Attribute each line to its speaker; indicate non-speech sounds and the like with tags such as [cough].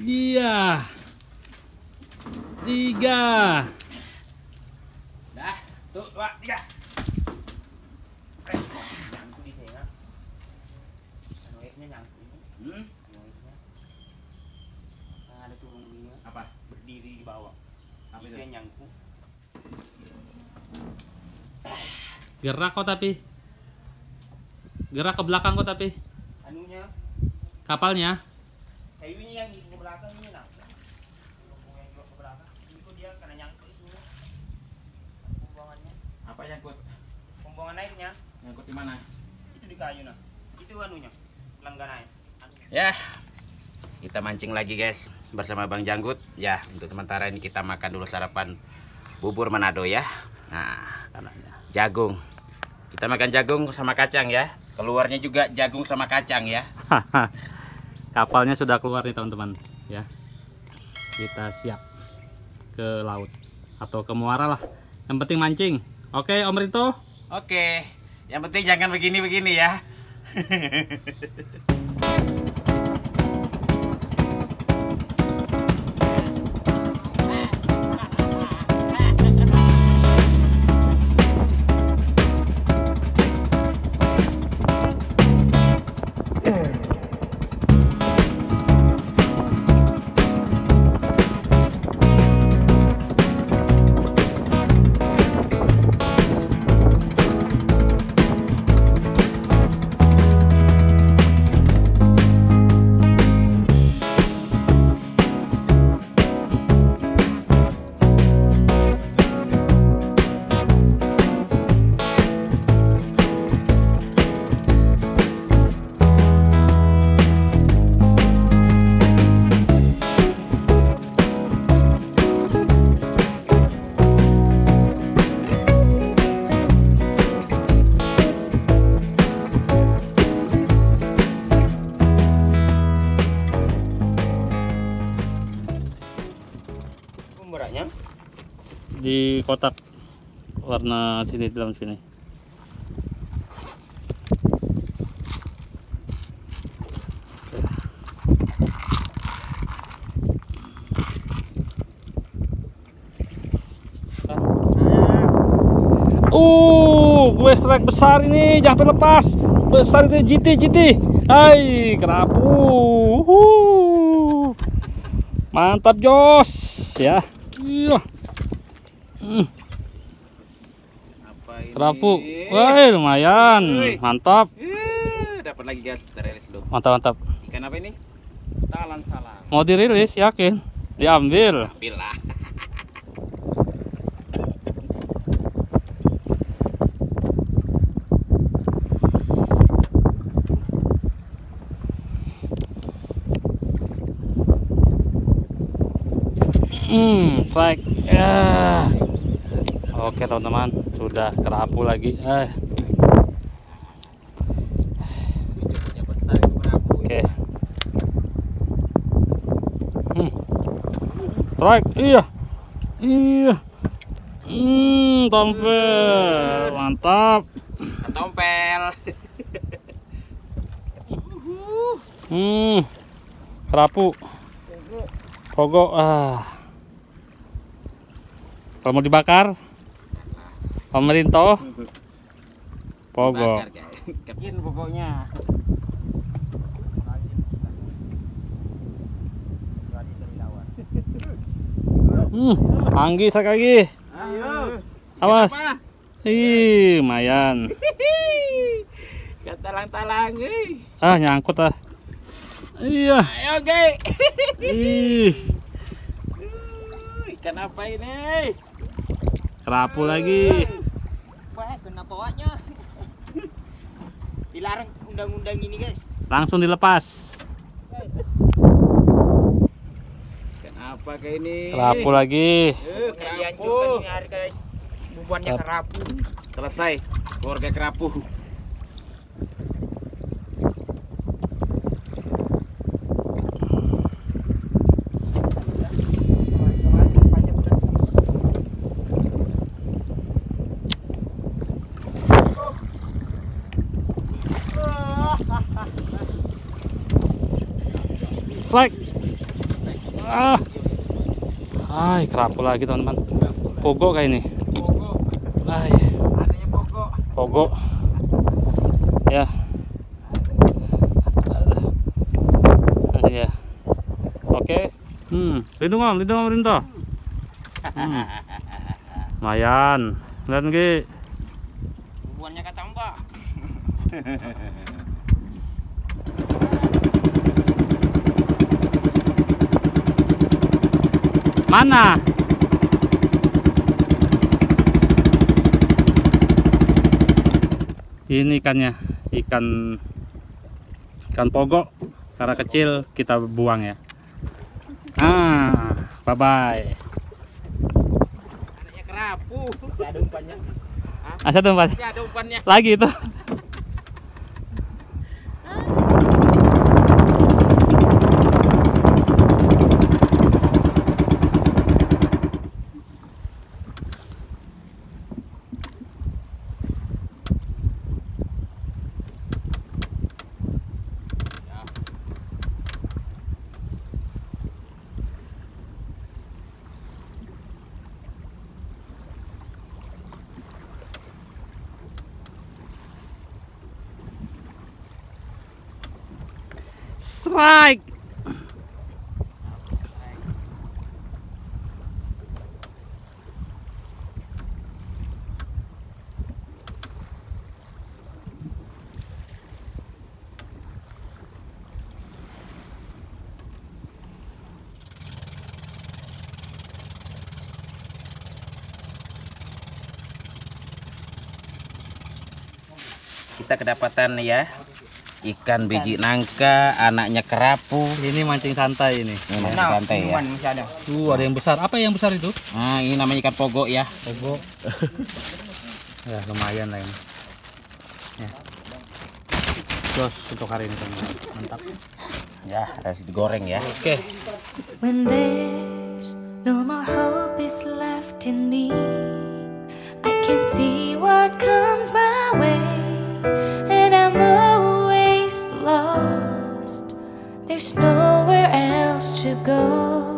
Speaker 1: Iya. Tiga.
Speaker 2: Dah, tuh, dua, tiga. Eh.
Speaker 3: Hmm?
Speaker 2: Nah, ada turun.
Speaker 3: Apa?
Speaker 2: Berdiri di bawah.
Speaker 3: Apa
Speaker 2: nyangkut.
Speaker 1: Gerak kok tapi. Gerak ke belakang kok tapi.
Speaker 2: Anunya,
Speaker 1: Kapalnya.
Speaker 2: Yang di ke belakang ini nah. Yang juga ke belakang. Kok dia kena nyangkut sini. Pembuangannya.
Speaker 3: Apa nyangkut?
Speaker 2: Pembuangan airnya.
Speaker 3: Nyangkut di mana?
Speaker 2: Itu di kayu nah. Itu anunya. Anunya.
Speaker 3: Ya, kita mancing lagi guys bersama Bang Janggut. Ya, untuk sementara ini kita makan dulu sarapan bubur Manado ya. Nah, jagung. Kita makan jagung sama kacang ya. Keluarnya juga jagung sama kacang ya. [laughs]
Speaker 1: Kapalnya sudah keluar nih teman-teman. Ya. Kita siap ke laut atau ke muara lah. Yang penting mancing. Oke, Om Rito.
Speaker 3: Oke, yang penting jangan begini-begini ya. [laughs]
Speaker 2: Pemberatnya.
Speaker 1: Di kotak warna sini dalam sini. Uh, gue strike besar ini, jangan lepas. Besar itu GT, GT. Hai, kerapu. Uh. Mantap, Jos. Ya. Iya. Hmm,
Speaker 3: Apa ini?
Speaker 1: kerapu. Wah, lumayan.
Speaker 3: Wih.
Speaker 1: Mantap.
Speaker 3: Eh, dapat lagi guys, kita rilis dulu.
Speaker 1: Mantap, mantap.
Speaker 3: Ikan apa ini?
Speaker 2: Talang-talang.
Speaker 1: Mau dirilis, yakin? Diambil.
Speaker 3: Ambil lah. [laughs]
Speaker 1: Strike. Ya. Oke, teman-teman. Sudah kerapu lagi. Eh, oke. Hmm. Strike. Iya. Iya. Hmm, tompel. Mantap.
Speaker 3: Tompel.
Speaker 1: Hmm. Kerapu. Pogok. Ah. Kalau mau dibakar, pemerintah pogok.
Speaker 2: Yakin [laughs] pokoknya.
Speaker 1: Hmm, anggi sekali lagi.
Speaker 3: Ayo.
Speaker 1: Awas. Ih, lumayan. [laughs]
Speaker 3: Katalang-talang, eh.
Speaker 1: Ah, nyangkut ah. Iya.
Speaker 3: Ayo, gay. [laughs]
Speaker 1: Ih,
Speaker 3: Ikan apa ini?
Speaker 1: Kerapu lagi.
Speaker 2: Wah, kena bawanya. [laughs] Dilarang undang-undang ini, guys.
Speaker 1: Langsung dilepas.
Speaker 3: Ikan apa kayak ini?
Speaker 1: Kerapu lagi.
Speaker 3: Eh, kerapu.
Speaker 2: hari, guys. Bubuannya
Speaker 1: kerapu.
Speaker 3: Selesai. Keluarga kerapu.
Speaker 1: Strike. Ah. Ay, kerapu lagi teman-teman. Pogo kayak ini.
Speaker 3: Adanya pogo.
Speaker 1: Ya. Ya. Oke. Hmm, lindung om, lindung om, lindung. Hmm. Lumayan. Lihat nggih.
Speaker 2: Bubuannya kata mbak. [laughs]
Speaker 1: Mana? Ini ikannya, ikan ikan pogok. Karena kecil kita buang ya. Ah, bye bye.
Speaker 3: Adanya kerapu.
Speaker 2: Ada umpannya.
Speaker 1: Tuh Pak.
Speaker 3: Ada umpannya.
Speaker 1: Lagi itu. Strike.
Speaker 3: Kita kedapatan ya ikan biji nangka, anaknya kerapu.
Speaker 1: Ini mancing santai ini.
Speaker 3: Ini masih santai ya.
Speaker 2: Masih ada.
Speaker 1: Tuh ada yang besar. Apa yang besar itu?
Speaker 3: Nah, ini namanya ikan pogo ya.
Speaker 1: Pogo. [laughs] ya lumayan lah ini. Ya. Jos untuk hari ini teman-teman. Mantap.
Speaker 3: Ya, harus digoreng ya.
Speaker 1: Oke.
Speaker 4: When there's no more hope is left in me, I can see what comes my way, go.